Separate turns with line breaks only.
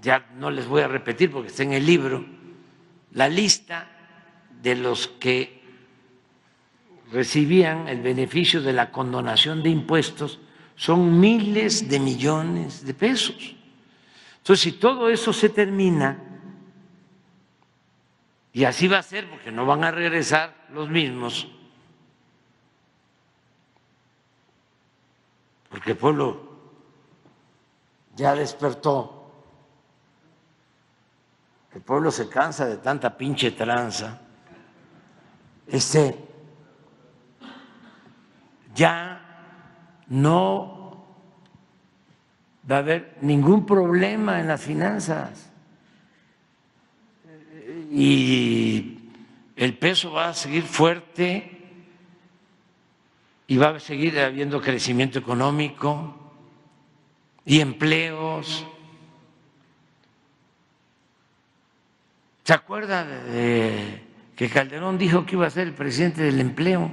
ya no les voy a repetir porque está en el libro, la lista de los que recibían el beneficio de la condonación de impuestos son miles de millones de pesos. Entonces, si todo eso se termina, y así va a ser porque no van a regresar los mismos, porque el pueblo ya despertó, el pueblo se cansa de tanta pinche tranza, este, ya no va a haber ningún problema en las finanzas y el peso va a seguir fuerte y va a seguir habiendo crecimiento económico y empleos. ¿Se acuerda de que Calderón dijo que iba a ser el presidente del empleo?